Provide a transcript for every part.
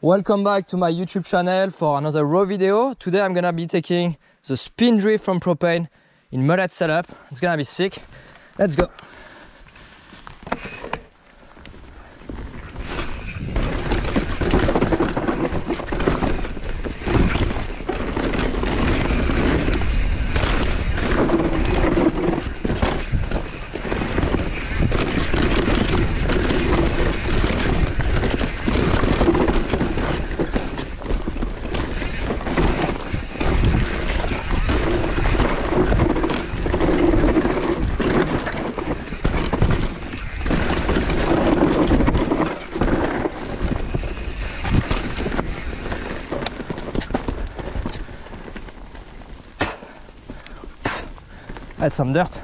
Welcome back to my YouTube channel for another raw video. Today I'm gonna be taking the Spindrift from Propain in mullet setup. It's gonna be sick. Let's go. Add some dirt.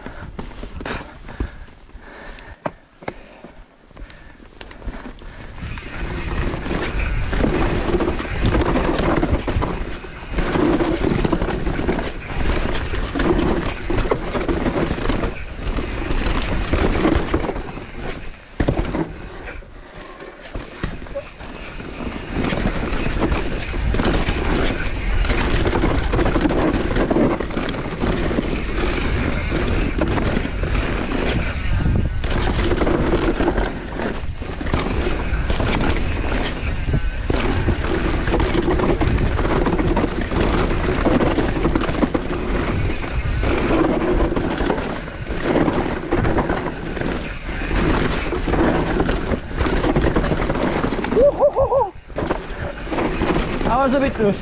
A bit loose.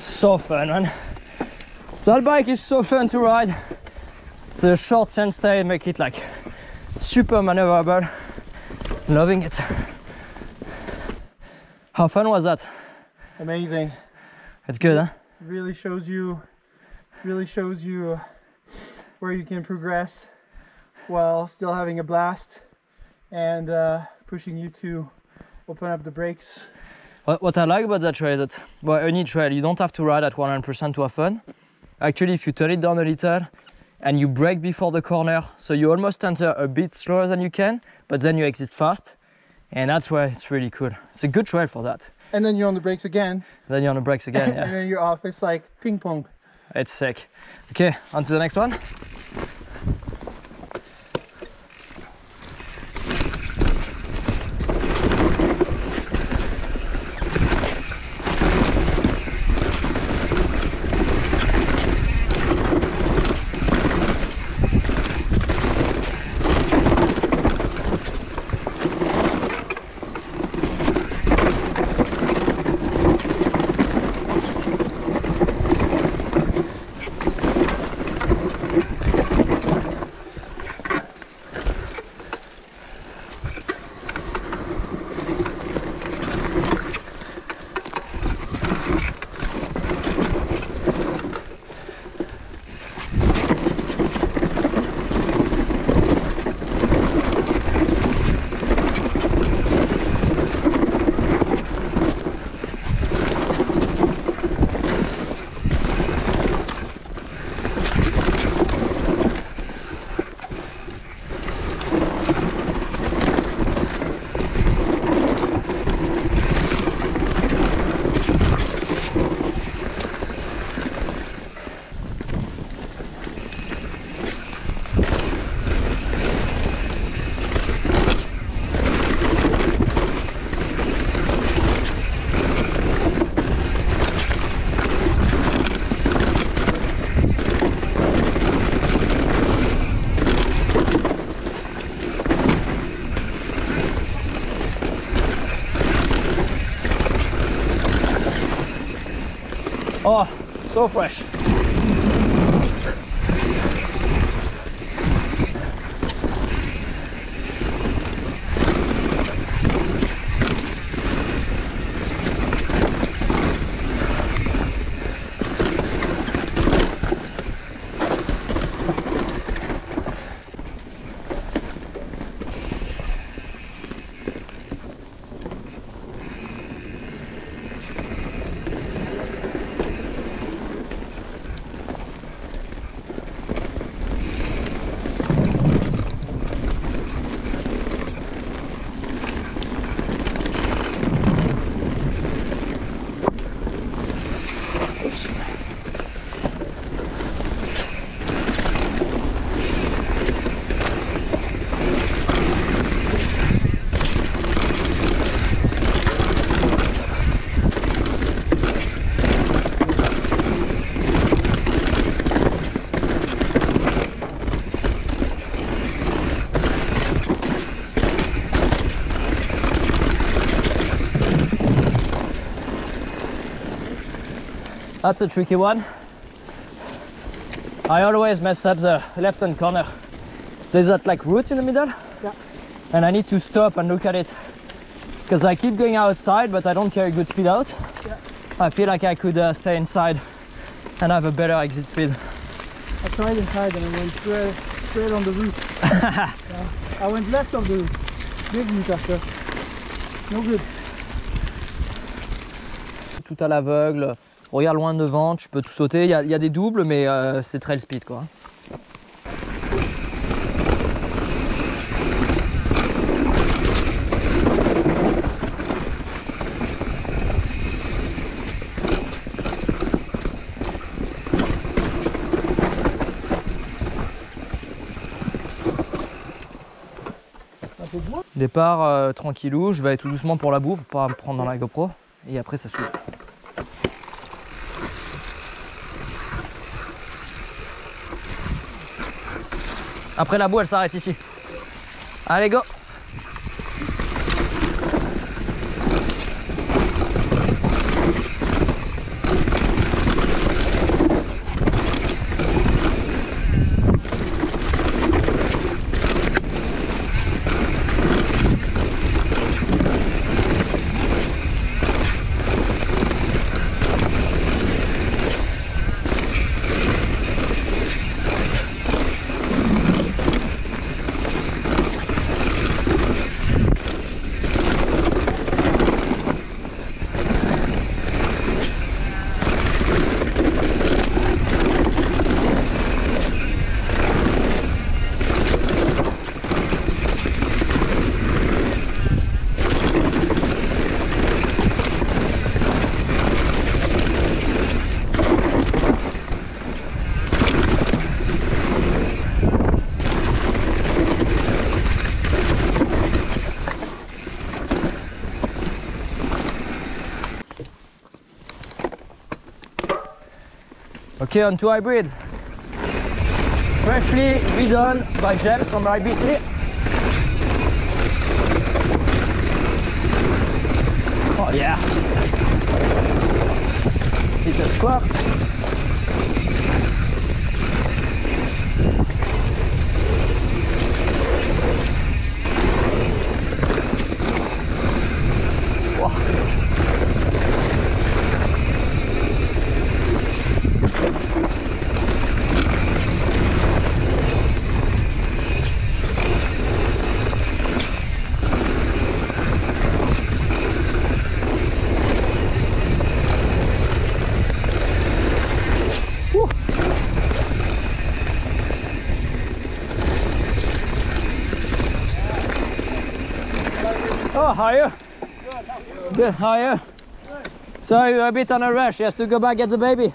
So fun, man. That bike is so fun to ride. The short sand stay make it like super maneuverable. Loving it. How fun was that? Amazing. It's good, huh? Really shows you, really shows you where you can progress while still having a blast and uh, pushing you to open up the brakes. What, what I like about that trail is that, well, any trail, you don't have to ride at 100% to have fun. Actually, if you turn it down a little and you brake before the corner, so you almost enter a bit slower than you can, but then you exit fast. And that's why it's really cool. It's a good trail for that. And then you're on the brakes again, Then you're on the brakes again, yeah. and then you're off. It's like ping pong. It's sick. Okay, on to the next one. Oh, so fresh. That's a tricky one. I always mess up the left hand corner. There's that like root in the middle. Yeah. And I need to stop and look at it. Because I keep going outside, but I don't carry good speed out. Yeah. I feel like I could uh, stay inside and have a better exit speed. I tried inside and I went straight, straight on the root. Yeah. I went left of the root. Big root after. No good. Tout à l'aveugle, regarde loin devant, tu peux tout sauter. Il y a, des doubles, mais euh, c'est trail speed quoi. Départ euh, tranquillou, je vais aller tout doucement pour la boue pour pas me prendre dans la GoPro. Et après ça s'ouvre. Après la boue, elle s'arrête ici. Allez, go Okay, on to hybrid. Freshly redone by James from IBC. Oh yeah. Hit a squat. Oh, you? Good, how are you? So you're a bit on a rush, has to go back get the baby.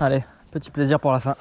Allez, petit plaisir pour la fin.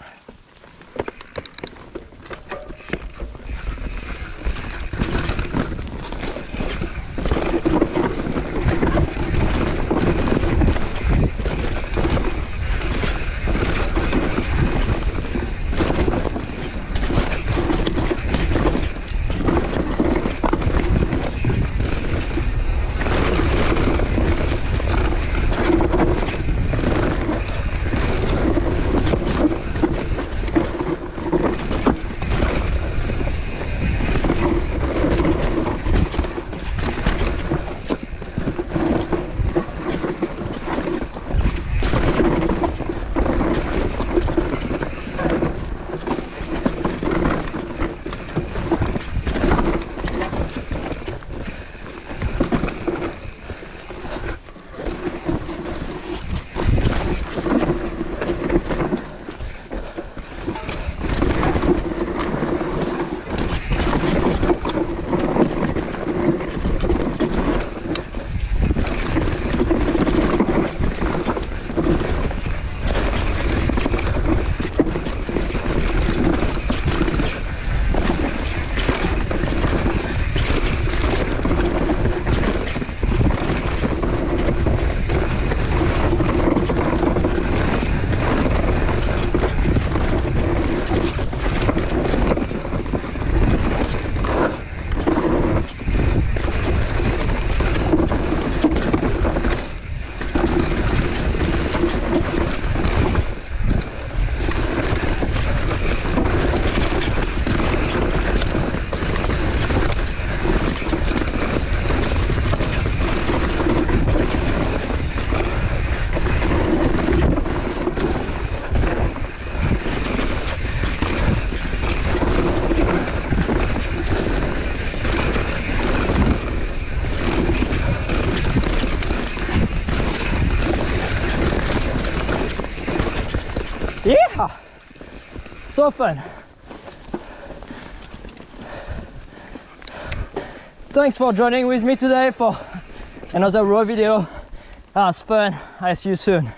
So fun. Thanks for joining with me today for another raw video. Ah, that was fun. I'll see you soon.